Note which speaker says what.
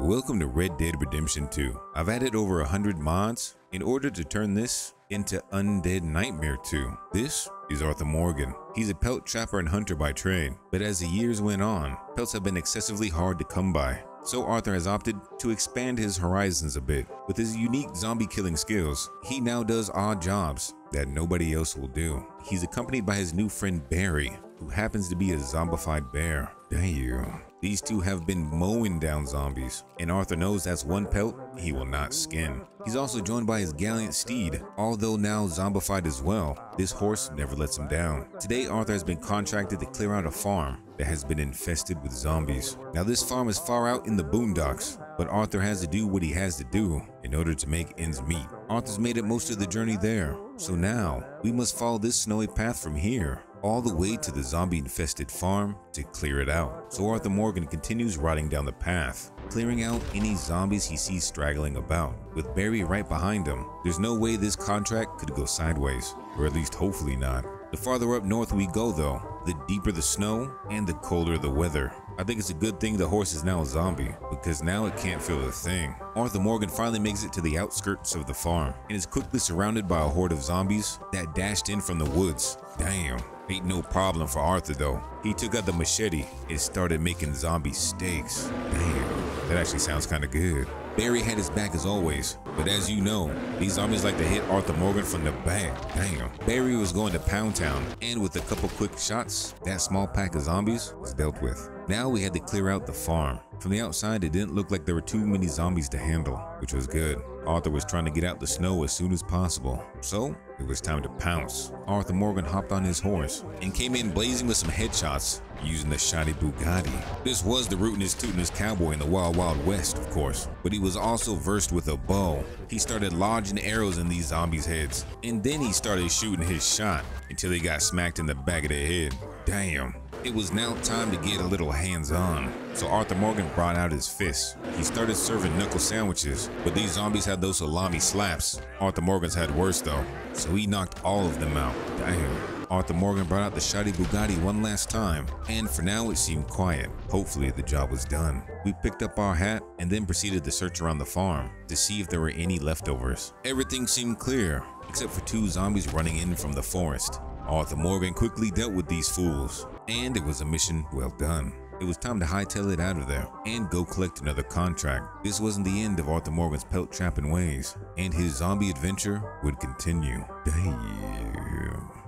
Speaker 1: Welcome to Red Dead Redemption 2. I've added over 100 mods in order to turn this into Undead Nightmare 2. This is Arthur Morgan. He's a pelt trapper and hunter by trade, but as the years went on, pelts have been excessively hard to come by. So Arthur has opted to expand his horizons a bit. With his unique zombie killing skills, he now does odd jobs that nobody else will do. He's accompanied by his new friend Barry, who happens to be a zombified bear. Damn. These two have been mowing down zombies, and Arthur knows that's one pelt he will not skin. He's also joined by his gallant steed, although now zombified as well. This horse never lets him down. Today, Arthur has been contracted to clear out a farm that has been infested with zombies. Now, this farm is far out in the boondocks, but Arthur has to do what he has to do in order to make ends meet. Arthur's made it most of the journey there, so now we must follow this snowy path from here all the way to the zombie infested farm to clear it out. So Arthur Morgan continues riding down the path, clearing out any zombies he sees straggling about. With Barry right behind him, there's no way this contract could go sideways, or at least hopefully not. The farther up north we go though, the deeper the snow and the colder the weather. I think it's a good thing the horse is now a zombie, because now it can't feel a thing. Arthur Morgan finally makes it to the outskirts of the farm, and is quickly surrounded by a horde of zombies that dashed in from the woods. Damn, ain't no problem for Arthur though. He took out the machete and started making zombie steaks. Damn, that actually sounds kinda good. Barry had his back as always, but as you know, these zombies like to hit Arthur Morgan from the back. Damn. Barry was going to Pound Town, and with a couple quick shots, that small pack of zombies was dealt with. Now we had to clear out the farm. From the outside, it didn't look like there were too many zombies to handle, which was good. Arthur was trying to get out the snow as soon as possible, so it was time to pounce. Arthur Morgan hopped on his horse and came in blazing with some headshots using the shiny Bugatti. This was the rootinest tootinest cowboy in the wild wild west, of course, but he was also versed with a bow. He started lodging arrows in these zombies' heads, and then he started shooting his shot until he got smacked in the back of the head. Damn. It was now time to get a little hands-on, so Arthur Morgan brought out his fists. He started serving knuckle sandwiches, but these zombies had those salami slaps. Arthur Morgan's had worse though, so he knocked all of them out. Damn. Arthur Morgan brought out the shoddy Bugatti one last time, and for now it seemed quiet. Hopefully the job was done. We picked up our hat and then proceeded to search around the farm to see if there were any leftovers. Everything seemed clear, except for two zombies running in from the forest. Arthur Morgan quickly dealt with these fools, and it was a mission well done. It was time to hightail it out of there and go collect another contract. This wasn't the end of Arthur Morgan's pelt trapping ways, and his zombie adventure would continue. Damn.